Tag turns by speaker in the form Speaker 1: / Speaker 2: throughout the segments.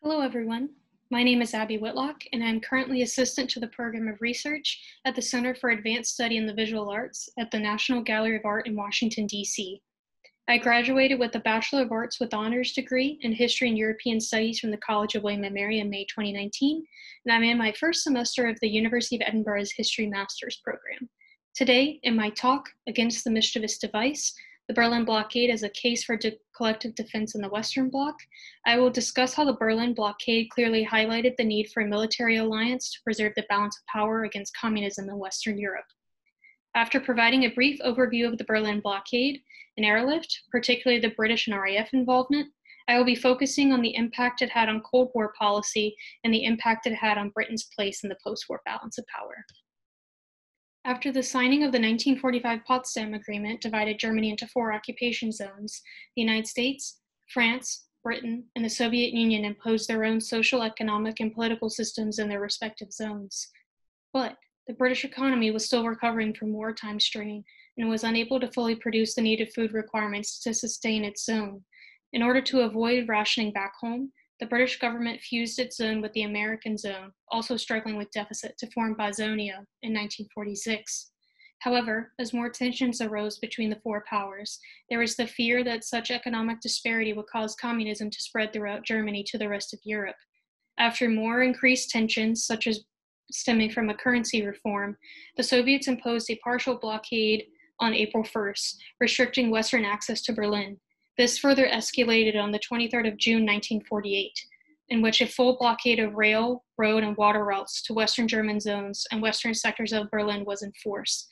Speaker 1: Hello, everyone. My name is Abby Whitlock, and I'm currently assistant to the Program of Research at the Center for Advanced Study in the Visual Arts at the National Gallery of Art in Washington, D.C. I graduated with a Bachelor of Arts with honors degree in History and European Studies from the College of William & Mary in May 2019, and I'm in my first semester of the University of Edinburgh's History Master's program. Today, in my talk, Against the Mischievous Device, the Berlin Blockade as a case for de- collective defense in the Western Bloc, I will discuss how the Berlin Blockade clearly highlighted the need for a military alliance to preserve the balance of power against communism in Western Europe. After providing a brief overview of the Berlin Blockade and airlift, particularly the British and RAF involvement, I will be focusing on the impact it had on Cold War policy and the impact it had on Britain's place in the post war balance of power. After the signing of the 1945 Potsdam Agreement divided Germany into four occupation zones, the United States, France, Britain, and the Soviet Union imposed their own social, economic, and political systems in their respective zones. But the British economy was still recovering from wartime strain and was unable to fully produce the needed food requirements to sustain its zone. In order to avoid rationing back home, the British government fused its zone with the American zone, also struggling with deficit, to form Bizonia in 1946. However, as more tensions arose between the four powers, there was the fear that such economic disparity would cause communism to spread throughout Germany to the rest of Europe. After more increased tensions, such as stemming from a currency reform, the Soviets imposed a partial blockade on April 1st, restricting Western access to Berlin. This further escalated on the 23rd of June 1948, in which a full blockade of rail, road, and water routes to Western German zones and western sectors of Berlin was enforced.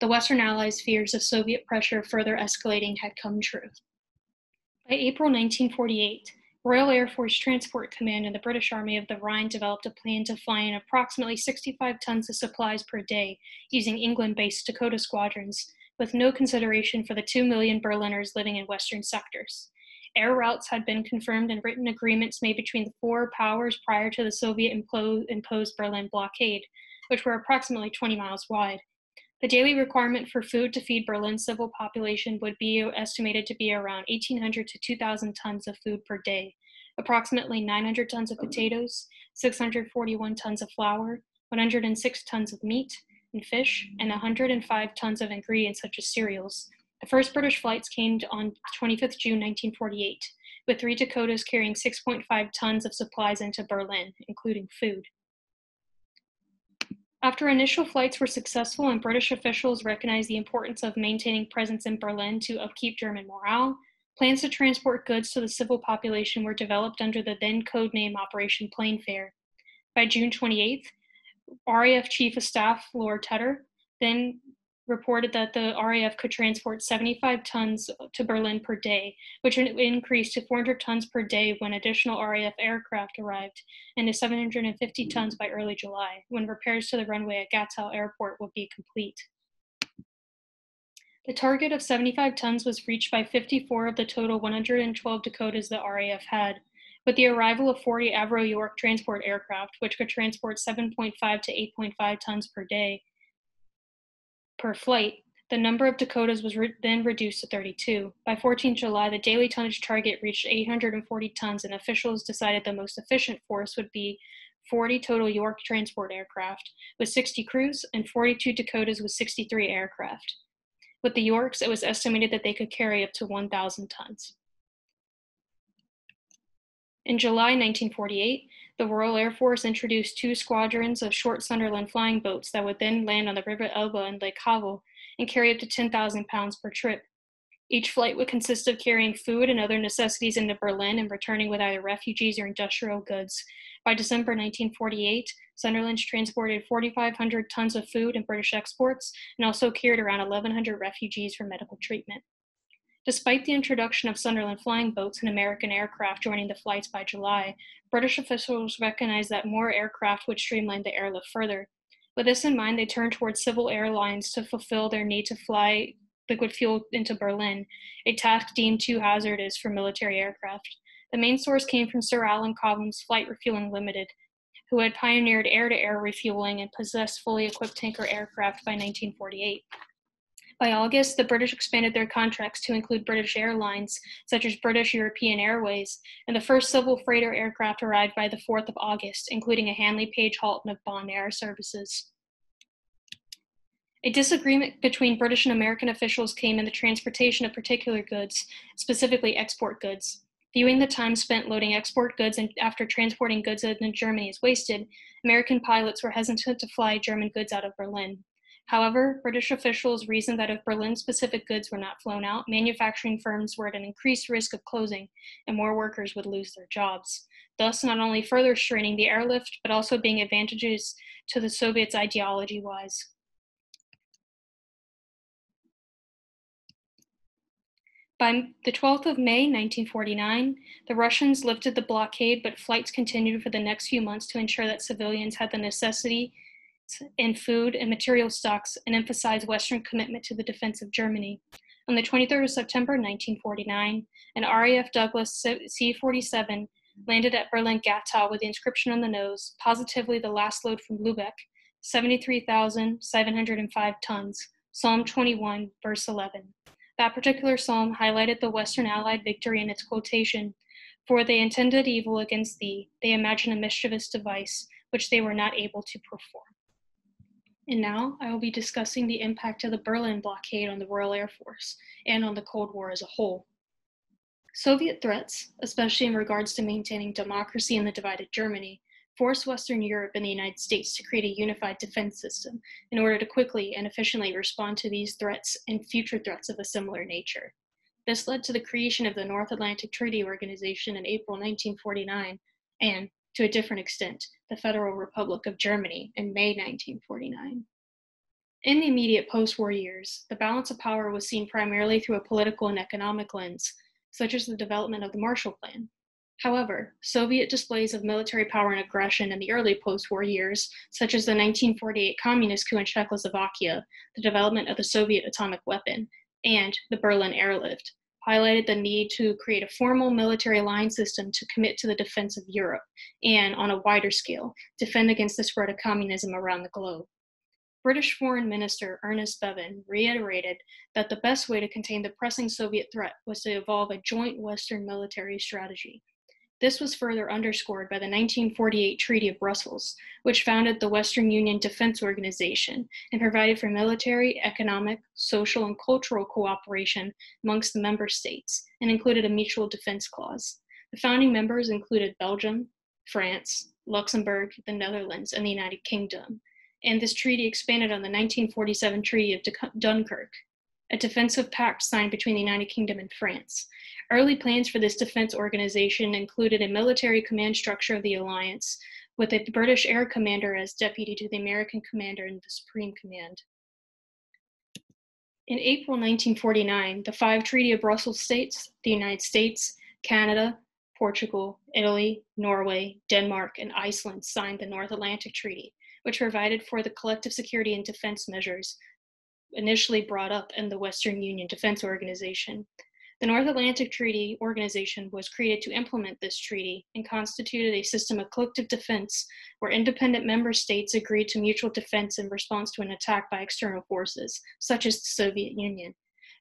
Speaker 1: The Western Allies' fears of Soviet pressure further escalating had come true. By April 1948, Royal Air Force Transport Command and the British Army of the Rhine developed a plan to fly in approximately 65 tons of supplies per day using England based Dakota squadrons with no consideration for the 2 million Berliners living in Western sectors. Air routes had been confirmed and written agreements made between the four powers prior to the Soviet imposed Berlin blockade, which were approximately 20 miles wide. The daily requirement for food to feed Berlin's civil population would be estimated to be around 1,800 to 2,000 tons of food per day, approximately 900 tons of potatoes, 641 tons of flour, 106 tons of meat, and fish, and 105 tons of ingredients such as cereals. The first British flights came on 25th June 1948, with three Dakotas carrying 6.5 tons of supplies into Berlin, including food. After initial flights were successful and British officials recognized the importance of maintaining presence in Berlin to upkeep German morale, plans to transport goods to the civil population were developed under the then codename Operation Plainfare. By June 28th, RAF Chief of Staff Lord Tedder then reported that the RAF could transport 75 tons to Berlin per day, which increased to 400 tons per day when additional RAF aircraft arrived, and to 750 tons by early July, when repairs to the runway at Gatow Airport would be complete. The target of 75 tons was reached by 54 of the total 112 Dakotas the RAF had, with the arrival of 40 Avro York transport aircraft, which could transport 7.5 to 8.5 tons per day per flight, the number of Dakotas was re- then reduced to 32. By 14 July, the daily tonnage target reached 840 tons, and officials decided the most efficient force would be 40 total York transport aircraft with 60 crews and 42 Dakotas with 63 aircraft. With the Yorks, it was estimated that they could carry up to 1,000 tons. In July 1948, the Royal Air Force introduced two squadrons of short Sunderland flying boats that would then land on the River Elbe and Lake Havel and carry up to 10,000 pounds per trip. Each flight would consist of carrying food and other necessities into Berlin and returning with either refugees or industrial goods. By December 1948, Sunderland transported 4,500 tons of food and British exports and also carried around 1,100 refugees for medical treatment. Despite the introduction of Sunderland flying boats and American aircraft joining the flights by July, British officials recognized that more aircraft would streamline the airlift further. With this in mind, they turned towards civil airlines to fulfill their need to fly liquid fuel into Berlin, a task deemed too hazardous for military aircraft. The main source came from Sir Alan Cobham's Flight Refueling Limited, who had pioneered air to air refueling and possessed fully equipped tanker aircraft by 1948. By August, the British expanded their contracts to include British Airlines, such as British European Airways, and the first civil freighter aircraft arrived by the 4th of August, including a Handley Page Halton of Bond Air Services. A disagreement between British and American officials came in the transportation of particular goods, specifically export goods. Viewing the time spent loading export goods and after transporting goods into Germany as wasted, American pilots were hesitant to fly German goods out of Berlin. However, British officials reasoned that if Berlin specific goods were not flown out, manufacturing firms were at an increased risk of closing and more workers would lose their jobs, thus, not only further straining the airlift, but also being advantages to the Soviets ideology wise. By the 12th of May, 1949, the Russians lifted the blockade, but flights continued for the next few months to ensure that civilians had the necessity in food and material stocks and emphasized Western commitment to the defense of Germany. On the 23rd of September 1949, an RAF Douglas C 47 landed at Berlin Gatow with the inscription on the nose, positively the last load from Lubeck, 73,705 tons, Psalm 21, verse 11. That particular psalm highlighted the Western Allied victory in its quotation For they intended evil against thee, they imagined a mischievous device, which they were not able to perform. And now I will be discussing the impact of the Berlin blockade on the Royal Air Force and on the Cold War as a whole. Soviet threats, especially in regards to maintaining democracy in the divided Germany, forced Western Europe and the United States to create a unified defense system in order to quickly and efficiently respond to these threats and future threats of a similar nature. This led to the creation of the North Atlantic Treaty Organization in April 1949 and, to a different extent, the Federal Republic of Germany in May 1949. In the immediate post war years, the balance of power was seen primarily through a political and economic lens, such as the development of the Marshall Plan. However, Soviet displays of military power and aggression in the early post war years, such as the 1948 communist coup in Czechoslovakia, the development of the Soviet atomic weapon, and the Berlin airlift, highlighted the need to create a formal military alliance system to commit to the defense of Europe and, on a wider scale, defend against the spread of communism around the globe. British Foreign Minister Ernest Bevin reiterated that the best way to contain the pressing Soviet threat was to evolve a joint Western military strategy. This was further underscored by the 1948 Treaty of Brussels, which founded the Western Union Defense Organization and provided for military, economic, social, and cultural cooperation amongst the member states and included a mutual defense clause. The founding members included Belgium, France, Luxembourg, the Netherlands, and the United Kingdom. And this treaty expanded on the 1947 Treaty of Dunkirk, a defensive pact signed between the United Kingdom and France. Early plans for this defense organization included a military command structure of the alliance, with a British air commander as deputy to the American commander in the Supreme Command. In April 1949, the five Treaty of Brussels states, the United States, Canada, Portugal, Italy, Norway, Denmark, and Iceland signed the North Atlantic Treaty, which provided for the collective security and defense measures initially brought up in the Western Union Defense Organization, the North Atlantic Treaty Organization was created to implement this treaty and constituted a system of collective defense where independent member states agreed to mutual defense in response to an attack by external forces, such as the Soviet Union.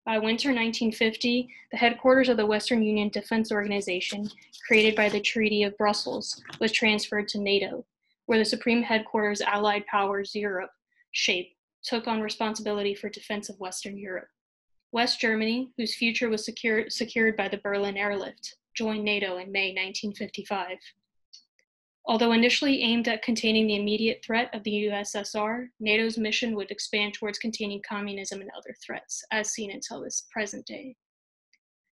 Speaker 1: By winter 1950, the headquarters of the Western Union Defense Organization, created by the Treaty of Brussels, was transferred to NATO, where the Supreme Headquarters Allied Powers Europe, SHAPE, took on responsibility for defense of Western Europe. West Germany, whose future was secure, secured by the Berlin airlift, joined NATO in May 1955. Although initially aimed at containing the immediate threat of the USSR, NATO's mission would expand towards containing communism and other threats, as seen until this present day.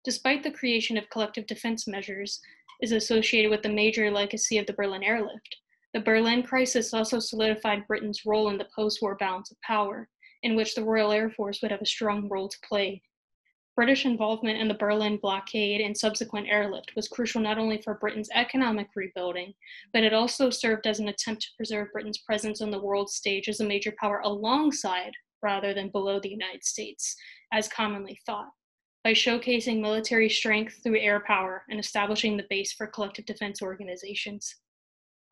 Speaker 1: Despite the creation of collective defense measures is associated with the major legacy of the Berlin airlift, the Berlin crisis also solidified Britain's role in the post-war balance of power, in which the Royal Air Force would have a strong role to play. British involvement in the Berlin blockade and subsequent airlift was crucial not only for Britain's economic rebuilding, but it also served as an attempt to preserve Britain's presence on the world stage as a major power alongside, rather than below, the United States, as commonly thought, by showcasing military strength through air power and establishing the base for collective defense organizations.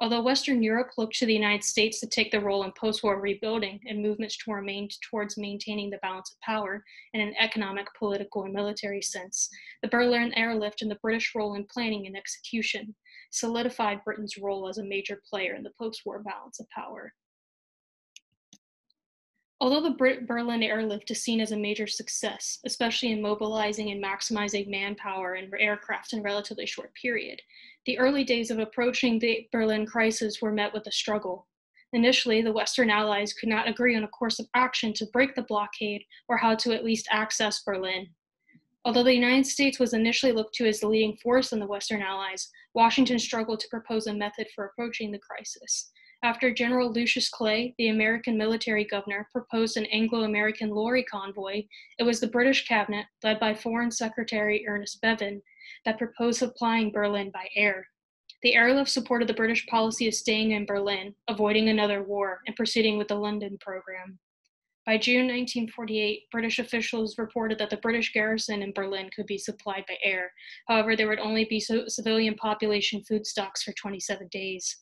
Speaker 1: Although Western Europe looked to the United States to take the role in post war rebuilding and movements towards maintaining the balance of power in an economic, political, and military sense, the Berlin airlift and the British role in planning and execution solidified Britain's role as a major player in the post war balance of power. Although the Berlin airlift is seen as a major success, especially in mobilizing and maximizing manpower and aircraft in a relatively short period, the early days of approaching the Berlin crisis were met with a struggle. Initially, the Western Allies could not agree on a course of action to break the blockade or how to at least access Berlin. Although the United States was initially looked to as the leading force in the Western Allies, Washington struggled to propose a method for approaching the crisis. After General Lucius Clay, the American military governor, proposed an Anglo American lorry convoy, it was the British cabinet, led by Foreign Secretary Ernest Bevin, that proposed supplying Berlin by air. The airlift supported the British policy of staying in Berlin, avoiding another war, and proceeding with the London program. By June 1948, British officials reported that the British garrison in Berlin could be supplied by air. However, there would only be so civilian population food stocks for 27 days.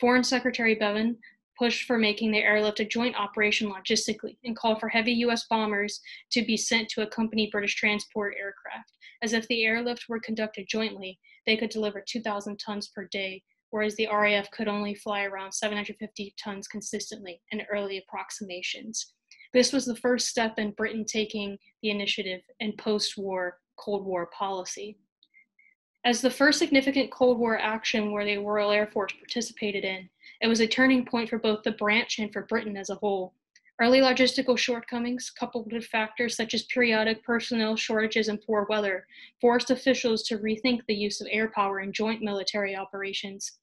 Speaker 1: Foreign Secretary Bevin pushed for making the airlift a joint operation logistically and called for heavy US bombers to be sent to accompany British transport aircraft. As if the airlift were conducted jointly, they could deliver 2,000 tons per day, whereas the RAF could only fly around 750 tons consistently in early approximations. This was the first step in Britain taking the initiative in post war Cold War policy. As the first significant Cold War action where the Royal Air Force participated in, it was a turning point for both the branch and for Britain as a whole. Early logistical shortcomings, coupled with factors such as periodic personnel shortages and poor weather, forced officials to rethink the use of air power in joint military operations.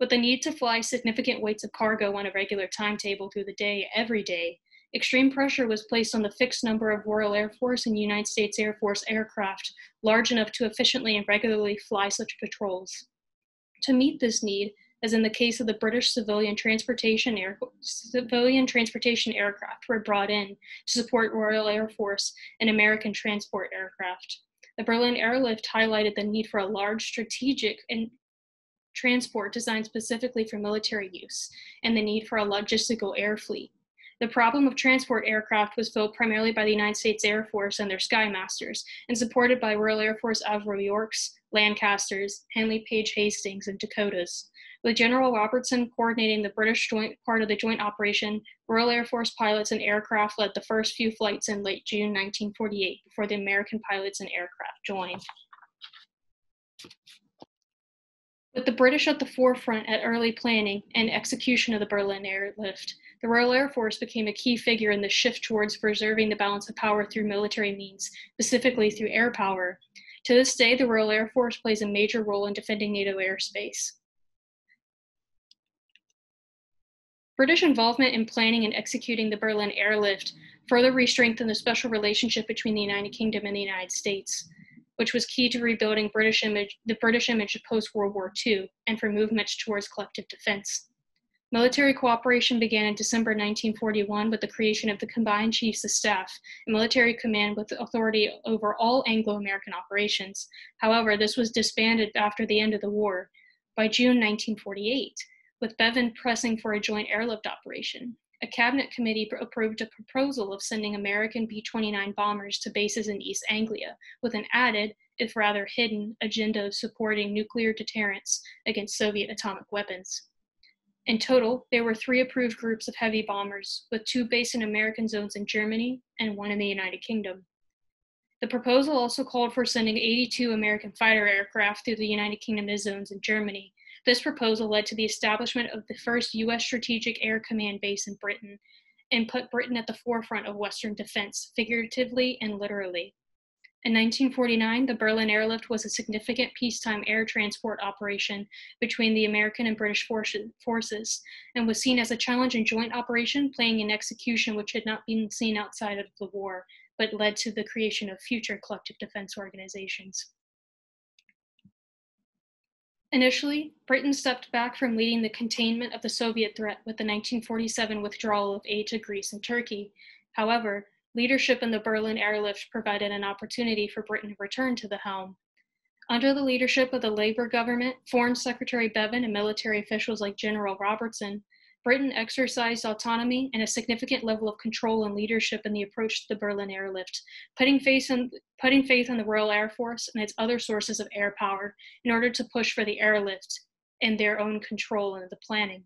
Speaker 1: With the need to fly significant weights of cargo on a regular timetable through the day every day, extreme pressure was placed on the fixed number of Royal Air Force and United States Air Force aircraft large enough to efficiently and regularly fly such patrols. To meet this need, as in the case of the British civilian transportation air, civilian transportation aircraft were brought in to support Royal Air Force and American transport aircraft. The Berlin airlift highlighted the need for a large strategic and transport designed specifically for military use and the need for a logistical air fleet the problem of transport aircraft was filled primarily by the United States Air Force and their Skymasters, and supported by Royal Air Force Avro Yorks, Lancasters, Handley Page Hastings, and Dakotas. With General Robertson coordinating the British joint part of the joint operation, Royal Air Force pilots and aircraft led the first few flights in late June 1948 before the American pilots and aircraft joined. With the British at the forefront at early planning and execution of the Berlin airlift, the Royal Air Force became a key figure in the shift towards preserving the balance of power through military means, specifically through air power. To this day, the Royal Air Force plays a major role in defending NATO airspace. British involvement in planning and executing the Berlin airlift further re-strengthened the special relationship between the United Kingdom and the United States which was key to rebuilding British image, the British image post World War II and for movements towards collective defense. Military cooperation began in December 1941 with the creation of the Combined Chiefs of Staff, a military command with authority over all Anglo American operations. However, this was disbanded after the end of the war by June 1948, with Bevin pressing for a joint airlift operation a cabinet committee approved a proposal of sending American B 29 bombers to bases in East Anglia, with an added, if rather hidden, agenda of supporting nuclear deterrence against Soviet atomic weapons. In total, there were three approved groups of heavy bombers, with two based in American zones in Germany and one in the United Kingdom. The proposal also called for sending 82 American fighter aircraft through the United Kingdom zones in Germany this proposal led to the establishment of the first U.S. Strategic Air Command base in Britain and put Britain at the forefront of Western defense, figuratively and literally. In 1949, the Berlin airlift was a significant peacetime air transport operation between the American and British forces and was seen as a challenge in joint operation, playing and execution which had not been seen outside of the war, but led to the creation of future collective defense organizations. Initially, Britain stepped back from leading the containment of the Soviet threat with the 1947 withdrawal of aid to Greece and Turkey. However, leadership in the Berlin airlift provided an opportunity for Britain to return to the helm. Under the leadership of the Labor government, Foreign Secretary Bevin, and military officials like General Robertson, Britain exercised autonomy and a significant level of control and leadership in the approach to the Berlin airlift, putting faith, in, putting faith in the Royal Air Force and its other sources of air power in order to push for the airlift and their own control in the planning.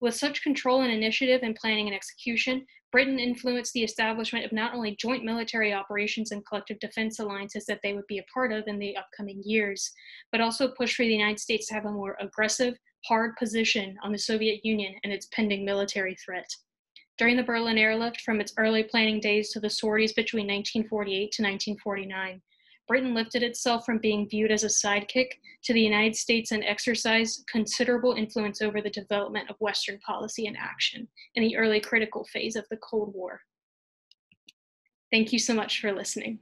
Speaker 1: With such control and initiative in planning and execution, Britain influenced the establishment of not only joint military operations and collective defense alliances that they would be a part of in the upcoming years, but also pushed for the United States to have a more aggressive, hard position on the Soviet Union and its pending military threat. During the Berlin airlift, from its early planning days to the sorties between 1948 to 1949, Britain lifted itself from being viewed as a sidekick to the United States and exercised considerable influence over the development of Western policy and action in the early critical phase of the Cold War. Thank you so much for listening.